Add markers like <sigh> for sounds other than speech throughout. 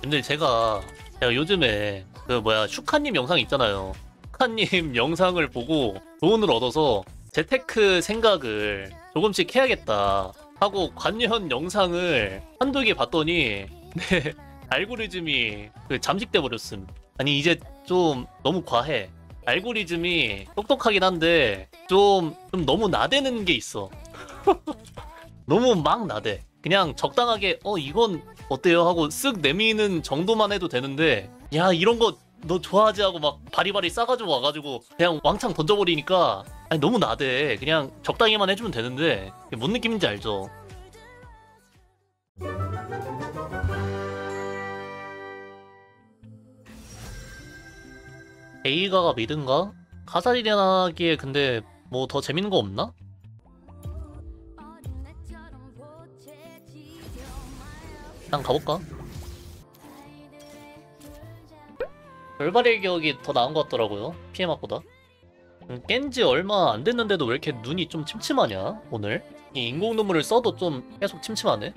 근데 제가 제가 요즘에 그 뭐야 슈카님 영상 있잖아요. 슈카님 <laughs> 영상을 보고 돈을 얻어서 재테크 생각을 조금씩 해야겠다 하고 관련 영상을 한두 개 봤더니 네 <laughs> 알고리즘이 그 잠식돼 버렸음. 아니 이제 좀 너무 과해. 알고리즘이 똑똑하긴 한데 좀, 좀 너무 나대는 게 있어. <laughs> 너무 막 나대. 그냥 적당하게 어 이건 어때요 하고 쓱 내미는 정도만 해도 되는데 야 이런 거 너 좋아하지 하고 막 바리바리 싸가지고 와가지고 그냥 왕창 던져버리니까 아니 너무 나대. 그냥 적당히만 해주면 되는데 뭔 느낌인지 알죠? 에이가가 미든가? 카사리나기에 근데 뭐 더 재밌는 거 없나? 일단 가볼까? 별발의 기억이 더 나은 것 같더라고요 PM학보다 음, 깬지 얼마 안 됐는데도 왜 이렇게 눈이 좀 침침하냐 오늘 이 인공 눈물을 써도 좀 계속 침침하네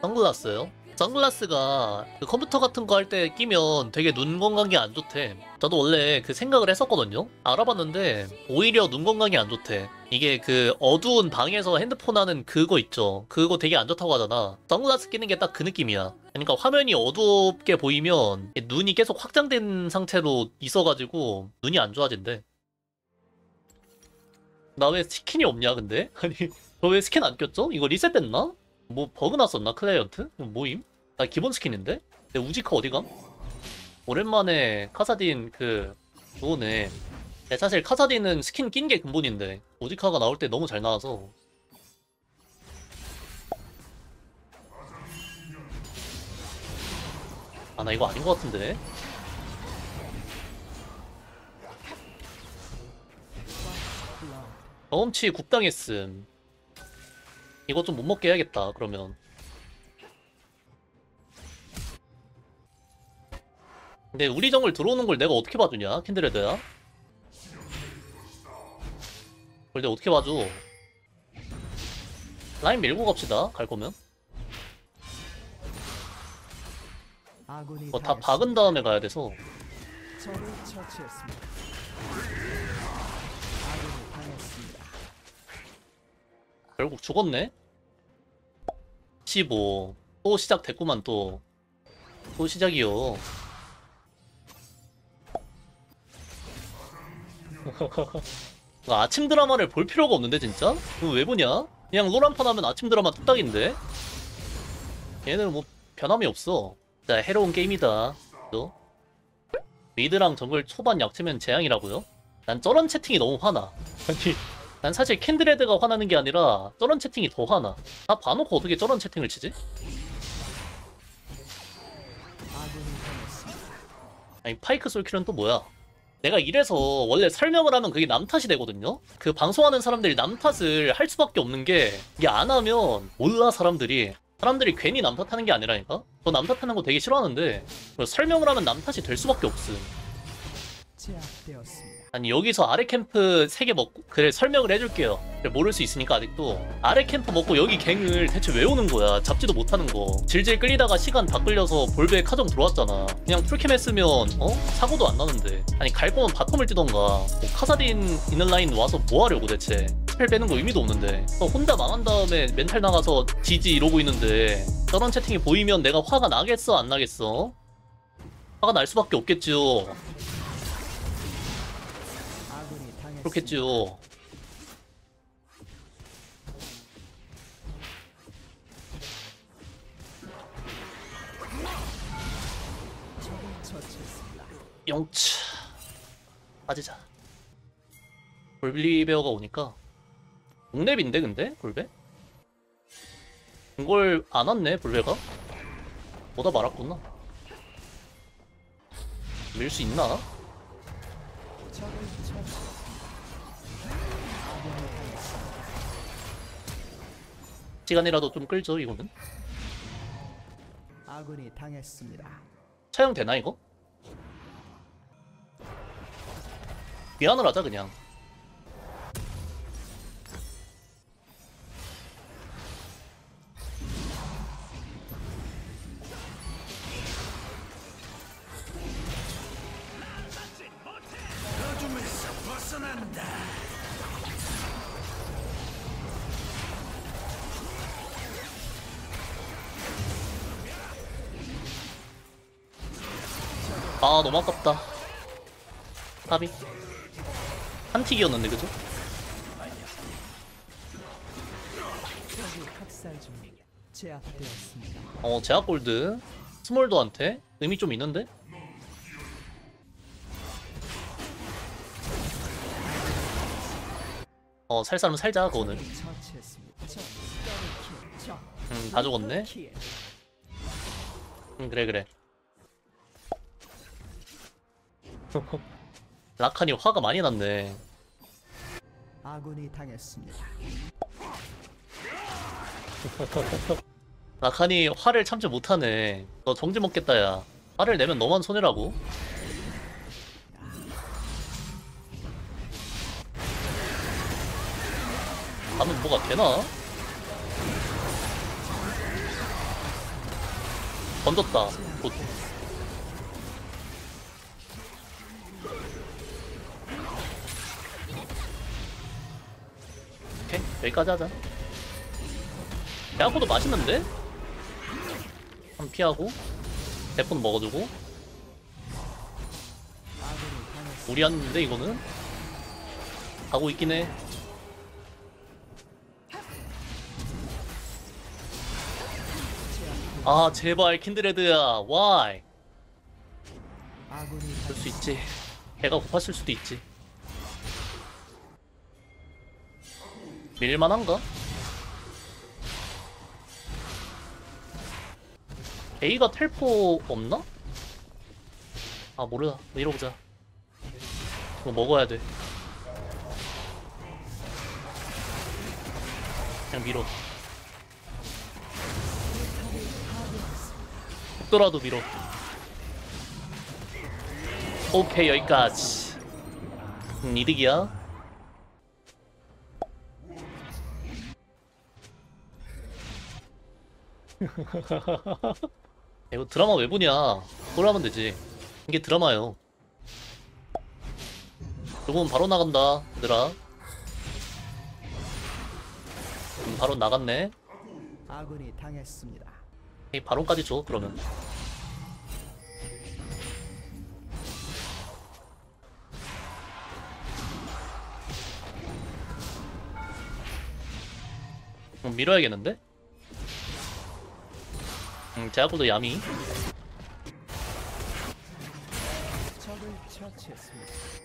선글라스요? 선글라스가 그 컴퓨터 같은 거 할 때 끼면 되게 눈 건강에 안 좋대. 저도 원래 그 생각을 했었거든요. 알아봤는데 오히려 눈 건강에 안 좋대. 이게 그 어두운 방에서 핸드폰 하는 그거 있죠. 그거 되게 안 좋다고 하잖아. 선글라스 끼는 게 딱 그 느낌이야. 그러니까 화면이 어둡게 보이면 눈이 계속 확장된 상태로 있어가지고 눈이 안 좋아진대. 나 왜 스킨이 없냐 근데? <laughs> 아니 저 왜 스킨 안 꼈죠? 이거 리셋됐나? 뭐 버그 났었나 클라이언트? 뭐임? 나 기본 스킨인데? 내 우지카 어디감? 오랜만에 카사딘 그 좋으네. 야, 사실 카사딘은 스킨 낀 게 근본인데 우지카가 나올 때 너무 잘 나와서. 아 나 이거 아닌 것 같은데? 경험치 국당했음. 이거 좀 못 먹게 해야겠다 그러면 근데 우리 정글 들어오는 걸 내가 어떻게 봐주냐 캔드레드야 그걸 내가 어떻게 봐줘 라인 밀고 갑시다 갈 거면 아군이 뭐다 박은 다음에 가야 돼서. 결국 죽었네 15. 또 시작됐구만 또. 또 시작이요. <laughs> 아침 드라마를 볼 필요가 없는데 진짜? 왜 보냐? 그냥 롤한판 하면 아침 드라마 뚝딱인데? 얘는 뭐 변함이 없어. 자 해로운 게임이다. 또 미드랑 정글 초반 약체면 재앙이라고요? 난 저런 채팅이 너무 화나. 아니 난 사실 캔드레드가 화나는 게 아니라 저런 채팅이 더 화나. 나 봐놓고 어떻게 저런 채팅을 치지? 아니 파이크 솔킬은 또 뭐야? 내가 이래서 원래 설명을 하면 그게 남 탓이 되거든요? 그 방송하는 사람들이 남 탓을 할 수밖에 없는 게 이게 안 하면 몰라 사람들이 사람들이 괜히 남 탓하는 게 아니라니까? 저 남 탓하는 거 되게 싫어하는데 설명을 하면 남 탓이 될 수밖에 없음 제압되었습니다. 아니 여기서 아래 캠프 3개 먹고 그래 설명을 해줄게요. 그래, 모를 수 있으니까 아직도. 아래 캠프 먹고 여기 갱을 대체 왜 오는 거야? 잡지도 못하는 거. 질질 끌리다가 시간 다 끌려서 볼베 카정 들어왔잖아. 그냥 풀캠 했으면 어? 사고도 안 나는데. 아니 갈 거면 bottom을 뛰던가. 뭐 카사딘 있는 라인 와서 뭐 하려고 대체? spell 빼는 거 의미도 없는데. 또 혼자 망한 다음에 멘탈 나가서 GG 이러고 있는데. 저런 채팅이 보이면 내가 화가 나겠어? 안 나겠어? 화가 날 수밖에 없겠지요. 그렇겠지요. 영차 빠지자 볼리베어가 오니까 동랩인데 근데 볼베? 이걸 안 왔네 볼베가? 오다 말았구나 밀 수 있나? 시간이라도 좀 끌죠 이거는 아군이 당했습니다. 차용 되나 이거? 미안을 하자 그냥 너무 아깝다 합이 한 틱이었는데 그죠? 어 제약 골드 스몰도한테 의미 좀 있는데? 어 살 사람 살자 그거는 적을 처치했습니다. 적 더블킬. 적음다 죽었네 킬. 음 그래 그래 <laughs> 라칸이 화가 많이 났네 아군이 당했습니다. <laughs> 라칸이 화를 참지 못하네 너 정지 먹겠다 야 화를 내면 너만 손해라고 가면 뭐가 되나? 던졌다 곧. 여기까지 하자. 대학포도 맛있는데? 한 피하고 대포는 먹어주고. 왔는데 이거는? 가고 있긴 해. 아 제발 킨드레드야. Why? 그럴 수 있지. 배가 고팠을 수도 있지 밀만한가? A가 텔포 없나? 아 모르다. 밀어보자. 이거 먹어야 돼. 그냥 밀어. 죽더라도 밀어. 오케이 여기까지. 음, 이득이야 <laughs> 이거 드라마 왜 보냐? 그걸 하면 되지. 이게 드라마요. 조금 바로 나간다 얘들아. 음, 바로 나갔네. 아군이 당했습니다. 이 바론까지 줘 그러면. 음, 밀어야겠는데? 음, 제아보도 야미.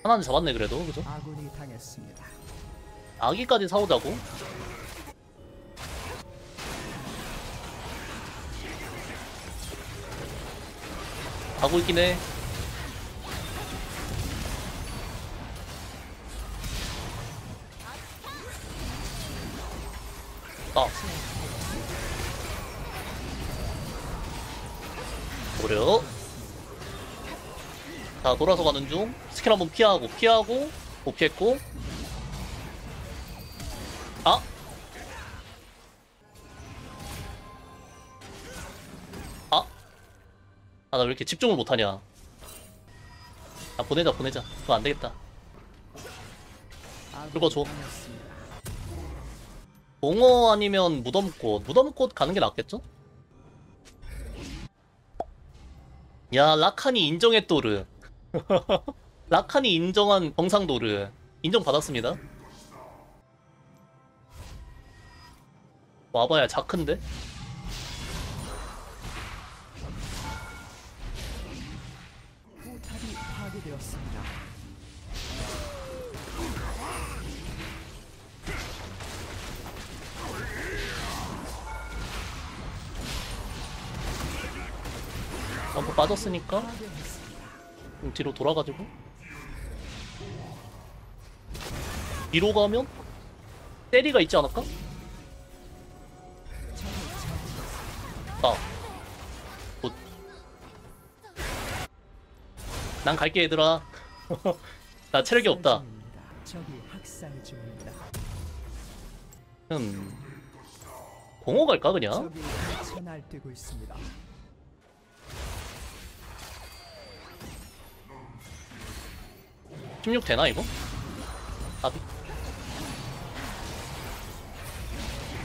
하나는 잡았네 그래도 그죠? 아기까지 사오자고? 가고 있긴 해. 자, 돌아서 가는 중. 스킬 한번 피하고, 피하고, 못 피했고. 아! 아! 아, 나 왜 이렇게 집중을 못하냐. 아, 보내자, 보내자. 그거 안 되겠다. 아군이 긁어줘. 당했습니다. 봉어 아니면 무덤꽃. 무덤꽃 가는 게 낫겠죠? 야, 라칸이 인정했 도르. <laughs> 라칸이 인정한 경상도르. 인정받았습니다. 와봐야 자큰데? 점프 빠졌으니까 파괴했습니다. 좀 뒤로 돌아가지고 뒤로 가면 때리가 있지 않을까? 나. Good. 난 갈게 얘들아. <laughs> 나 체력이 없다. 음. 공호 갈까 그냥? 16 되나 이거? 답이?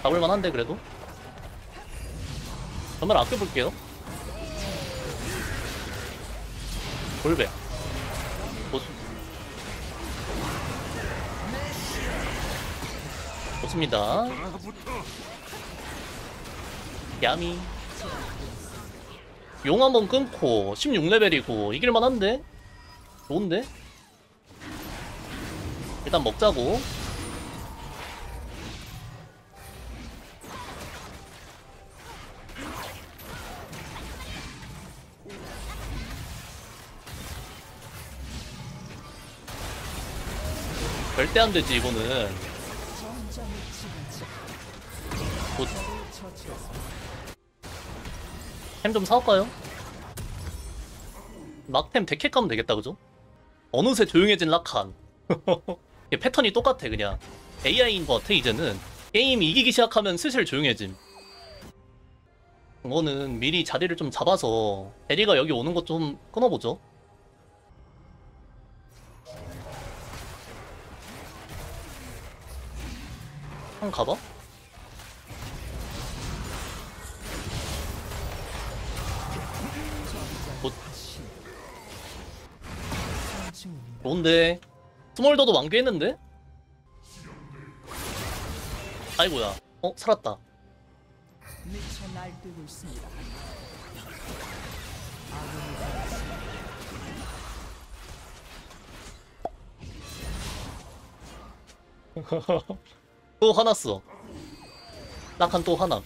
잡을만 한데 그래도? 정말 아껴볼게요 골배 좋... 좋습니다 야미 용 한번 끊고 16레벨이고 이길만한데? 좋은데? 일단 먹자고 절대 안 되지 이거는 전장의 지배자 곧 처치했습니다. 템좀 사올까요? 막템 데켓 가면 되겠다 그죠? 어느새 조용해진 이게 <laughs> 패턴이 똑같아 그냥. AI인 것 같아 이제는. 게임 이기기 시작하면 슬슬 조용해짐. 이거는 미리 자리를 좀 잡아서 대리가 여기 오는 것 좀 끊어보죠. 한번 가봐. 뭐-. 좋은데 스몰더도 완쾌했는데? 아이고야 어 살았다. <laughs> 또 화났어 낙한 또 화남.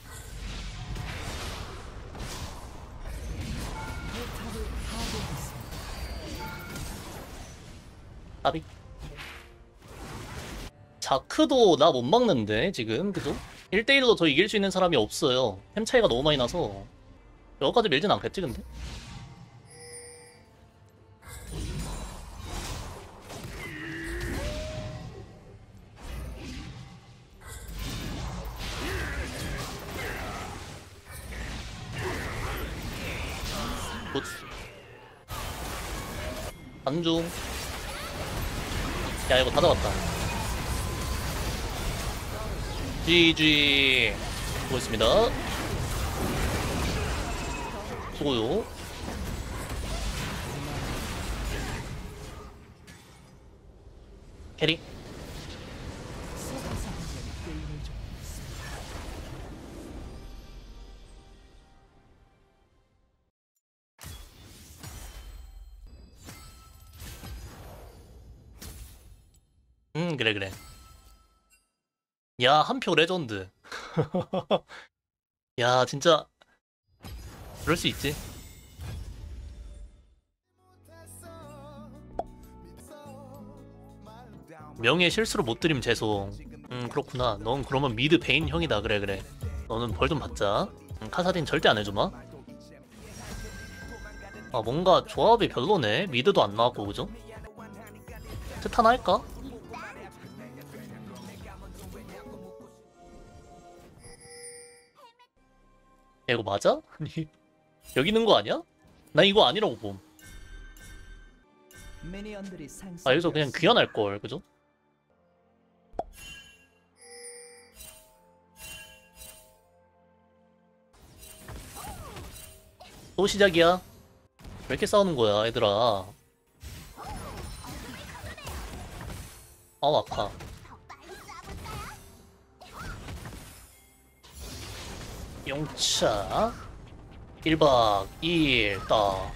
아비 자크도 나 못 막는데 지금. 그죠? 1대1로 저 이길 수 있는 사람이 없어요. 템 차이가 너무 많이 나서. 여기까지 밀진 않겠지 근데? 굿. 안중. 야 이거 다 잡았다 GG 수고했습니다. 수고요. 캐리. 음 그래 그래 야 한 표 레전드. <laughs> 야 진짜. 그럴 수 있지. 명예 실수로 못 드림 죄송. 음 그렇구나. 넌 그러면 mid 베인 형이다. 그래 그래. 너는 벌 좀 받자. 음, 카사딘 절대 안 해주마. 아 뭔가 조합이 별로네. mid도 안 나왔고 그죠? 트탄 할까? 야, 이거 맞아? <laughs> 아니 여기 있는 거 아니야? 나 이거 아니라고 봄. 아 여기서 그냥 귀환할 걸, 그죠? 또 시작이야? 왜 이렇게 싸우는 거야, 얘들아? 아우 아파. 용차. 1박 2일 따.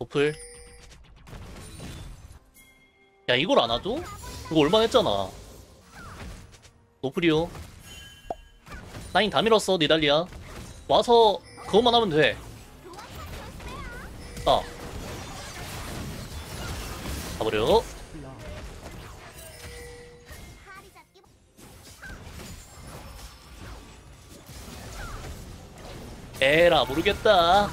오플? 야 이걸 안 하죠? 이거 얼마 했잖아. 노플이요. 라인 다 밀었어 니달리아 와서 그것만 하면 돼. 아. 가버려 에라 모르겠다.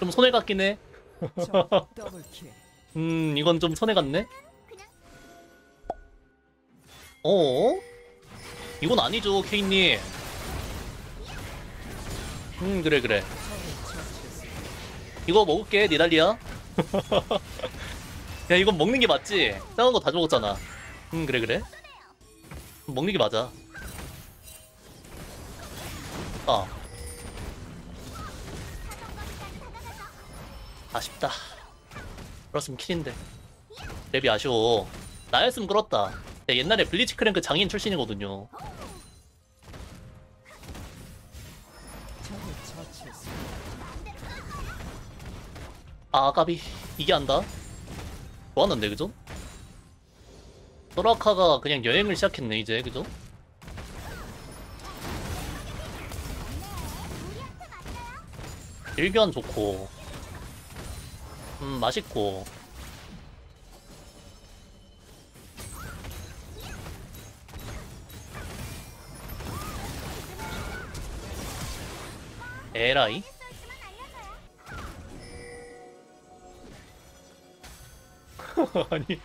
좀 손해 같긴 해. <laughs> 음, 이건 좀 손해 같네? 어? 이건 아니죠, 케인님. 음, 그래, 그래. 이거 먹을게, 니달리야. <laughs> 야, 이건 먹는 게 맞지? 작은 거 다 먹었잖아. 음, 그래, 그래. 먹는 게 맞아. 아. 아쉽다. 그렇으면 킬인데. 랩이 아쉬워. 나였으면. 내 옛날에 블리치 크랭크 장인 출신이거든요. 아, 까비. 이게 안다. 좋았는데, 그죠? 소라카가 그냥 여행을 시작했네, 이제, 그죠? 일견 좋고, 음, 맛있고. 에라이? <laughs> 아니,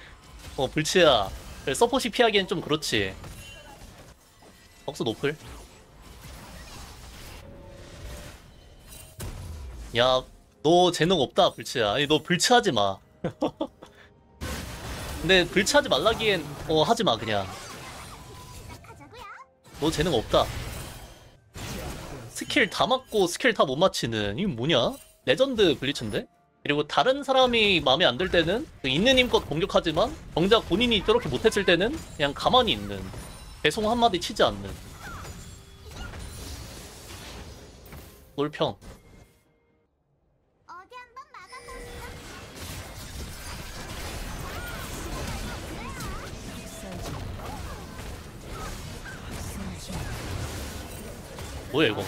어, 불치야. 서폿이 피하기엔 좀 그렇지. 럭스 노플. 야, 너 재능 없다, 블치야. 아니, 너 블치하지 마. <laughs> 근데 블치하지 말라기엔, 어, 하지 마, 그냥. 너 재능 없다. 스킬 다 맞고 스킬 다 못 맞히는, 이건 뭐냐? 레전드 블리츠인데? 그리고 다른 사람이 마음에 안 들 때는 그 있는 힘껏 공격하지만 정작 본인이 저렇게 못했을 때는 그냥 가만히 있는 배송 한마디 치지 않는 놀평 뭐야 이거?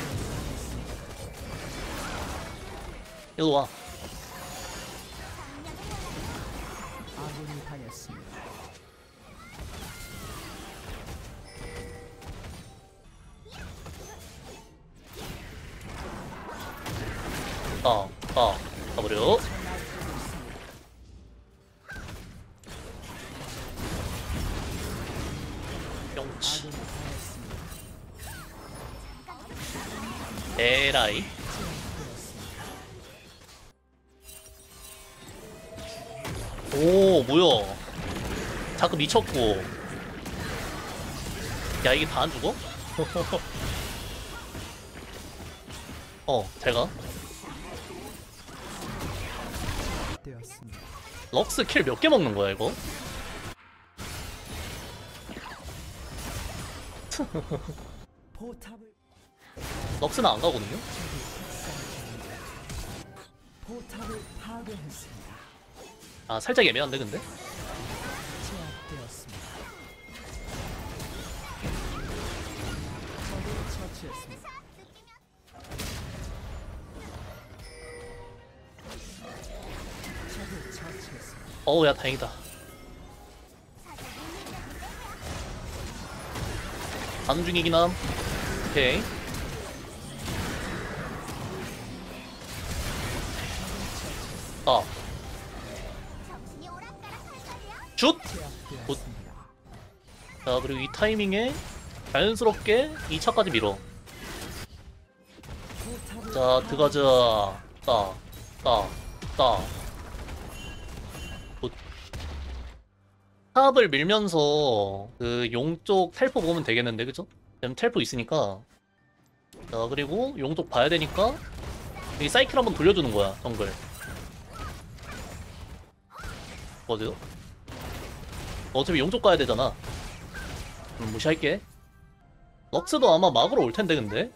일로 와. 아군이 당했습니다. 가, 가, 가버려 미쳤고 야 이게 다 안 죽어? <laughs> 어 되었습니다. 럭스 킬 몇 개 먹는 거야 이거? <laughs> 럭스는 안 가거든요? 아 살짝 애매한데 근데? 처치했습니다. 적을 처치했습니다. 어우 야 다행이다 가는 중이긴 함 오케이 아. 슛! 제압되었습니다. 자 그리고 이 타이밍에 자연스럽게 2차까지 밀어 자 들어가자. 따따따. 탑을 밀면서 그 용쪽 텔포 보면 되겠는데 그죠? 지금 텔포 있으니까. 자 그리고 용쪽 봐야 되니까 이 사이클 한번 돌려주는 거야 정글. 어디요? 어차피 용쪽 가야 되잖아. 음, 무시할게. 럭스도 아마 막으러 올 텐데 근데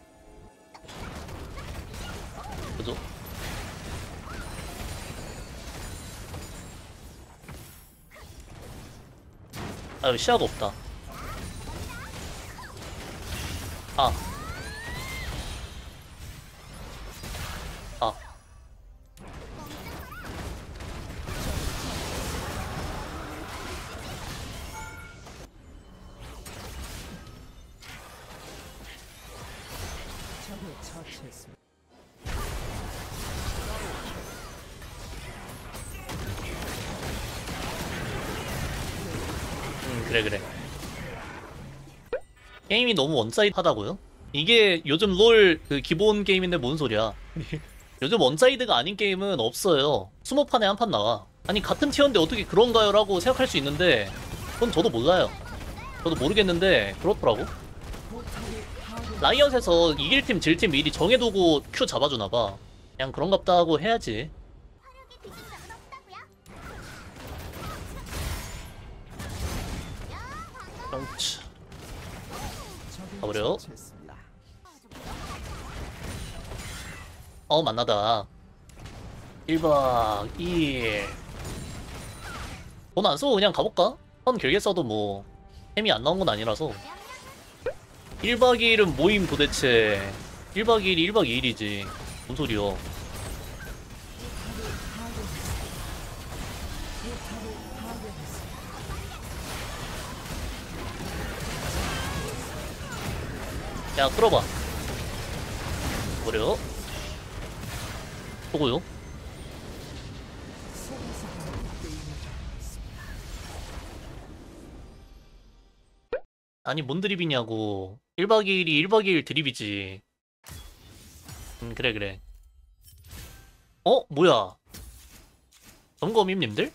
아유 시야가 없다 아 아. 그래 그래. 게임이 너무 one side하다고요? 이게 요즘 롤 그 기본 게임인데 뭔 소리야? <laughs> 요즘 one side가 아닌 게임은 없어요. 20판에 한 판 나와 아니 같은 티어인데 어떻게 그런가요? 라고 생각할 수 있는데 그건 저도 몰라요. 저도 모르겠는데 그렇더라고. 라이엇에서 이길 팀 질 팀 미리 정해두고 queue 잡아주나봐. 그냥 그런갑다 하고 해야지 가버려. 어 만나다. 1박 2일. 돈 안 쓰고 그냥 가볼까? 선 길게 써도 뭐 템이 안 나온 건 아니라서. 1박 2일은 모임 도대체. 1박 2일이 1박 2일이지. 뭔 소리여 야 끌어봐 뭐래요? 저거요? 아니 뭔 드립이냐고 1박 2일이 1박 2일 드립이지 음 그래 그래 어? 뭐야 점검임님들?